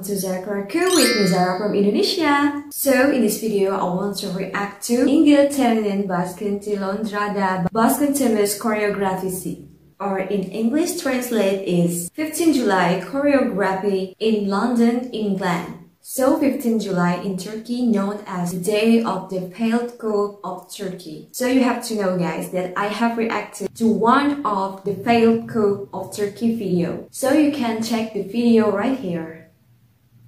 welcome to Zaraku Raku with me Zara from Indonesia. So in this video, I want to react to İngiltere'nin başkenti Londra'da başkentimiz choreography or in English translate is 15 July choreography in London, England. So 15 July in Turkey known as the Day of the Pale Coat of Turkey. So you have to know guys that I have reacted to one of the Pale Coat of Turkey video. So you can check the video right here.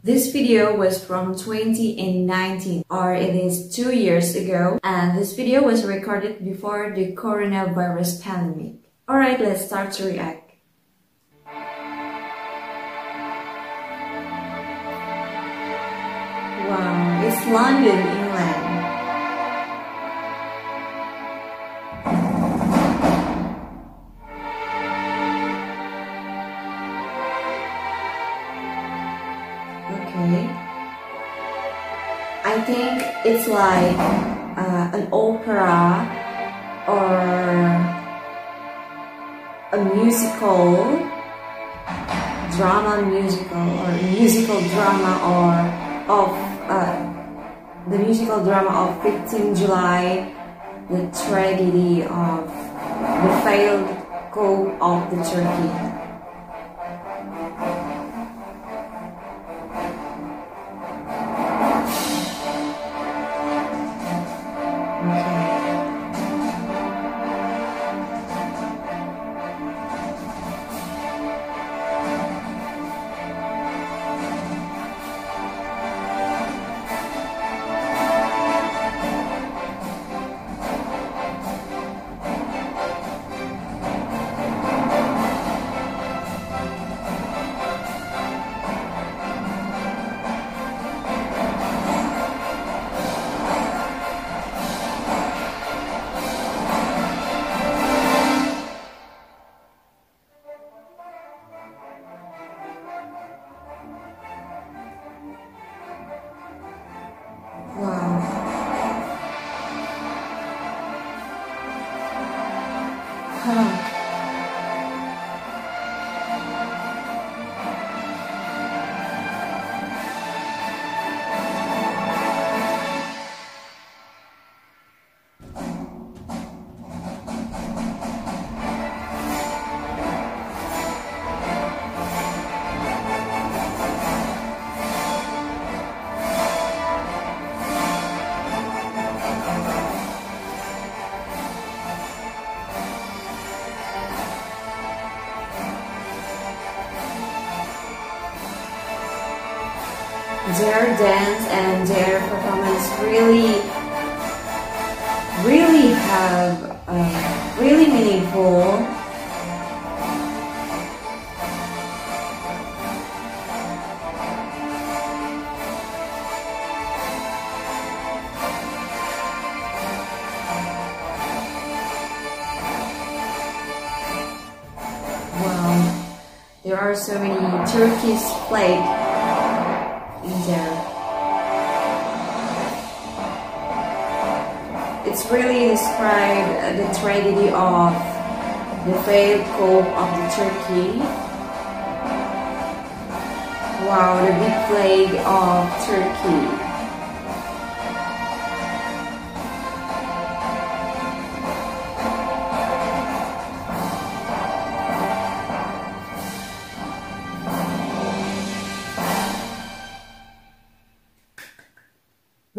This video was from 2019 or it is two years ago and this video was recorded before the coronavirus pandemic. Alright, let's start to react. Wow, it's London, I think it's like uh, an opera or a musical drama musical or musical drama or of uh, the musical drama of 15 July, the tragedy of the failed coup of the Turkey. Their dance and their performance really, really have uh, really meaningful. Wow, there are so many Turkish flag It's really described uh, the tragedy of the failed coup of the Turkey. Wow, the big plague of Turkey.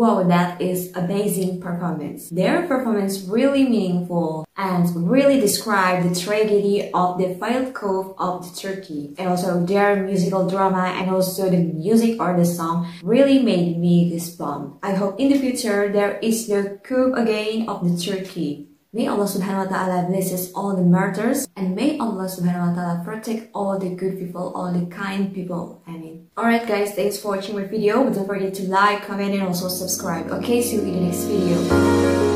Wow, that is amazing performance. Their performance really meaningful and really describe the tragedy of the failed coup of the Turkey. And also their musical drama and also the music or the song really made me goosebump. I hope in the future there is no coup again of the Turkey. May Allah subhanahu wa ta'ala blesses all the martyrs and may Allah subhanahu wa ta'ala protect all the good people, all the kind people. I mean. Alright guys, thanks for watching my video. Don't forget to like, comment and also subscribe. Okay, see you in the next video.